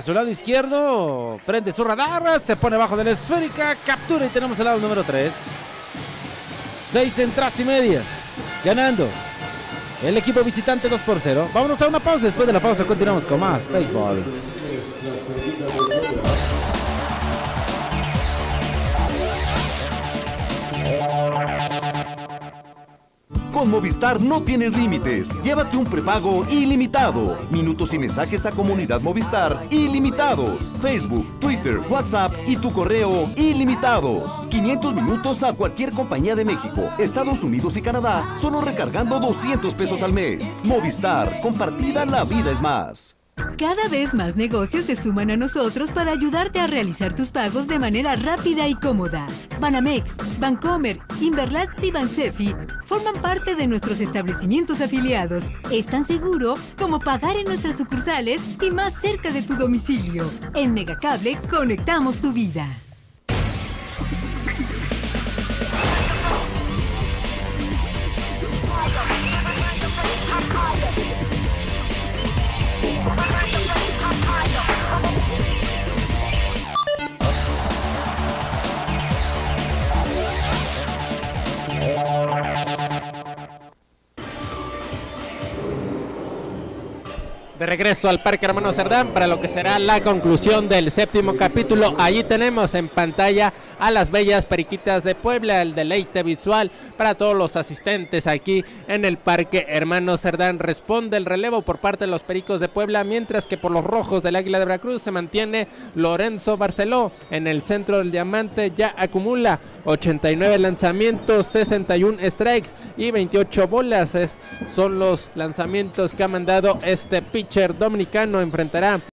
A su lado izquierdo, prende su radar, se pone abajo de la esférica, captura y tenemos el lado número 3. 6 entradas y media, ganando el equipo visitante 2 por 0. Vámonos a una pausa, después de la pausa continuamos con más béisbol. Con Movistar no tienes límites. Llévate un prepago ilimitado. Minutos y mensajes a comunidad Movistar ilimitados. Facebook, Twitter, WhatsApp y tu correo ilimitados. 500 minutos a cualquier compañía de México, Estados Unidos y Canadá, solo recargando 200 pesos al mes. Movistar, compartida la vida es más. Cada vez más negocios se suman a nosotros para ayudarte a realizar tus pagos de manera rápida y cómoda. Banamex, Bancomer, Inverlat y Bansefi forman parte de nuestros establecimientos afiliados. Es tan seguro como pagar en nuestras sucursales y más cerca de tu domicilio. En Megacable conectamos tu vida. De regreso al Parque Hermano Cerdán para lo que será la conclusión del séptimo capítulo. Allí tenemos en pantalla a las bellas periquitas de Puebla, el deleite visual para todos los asistentes aquí en el Parque Hermano Cerdán. Responde el relevo por parte de los pericos de Puebla, mientras que por los rojos del Águila de Veracruz se mantiene Lorenzo Barceló en el centro del diamante. Ya acumula 89 lanzamientos, 61 strikes y 28 bolas. Es, son los lanzamientos que ha mandado este pitcher dominicano. Enfrentará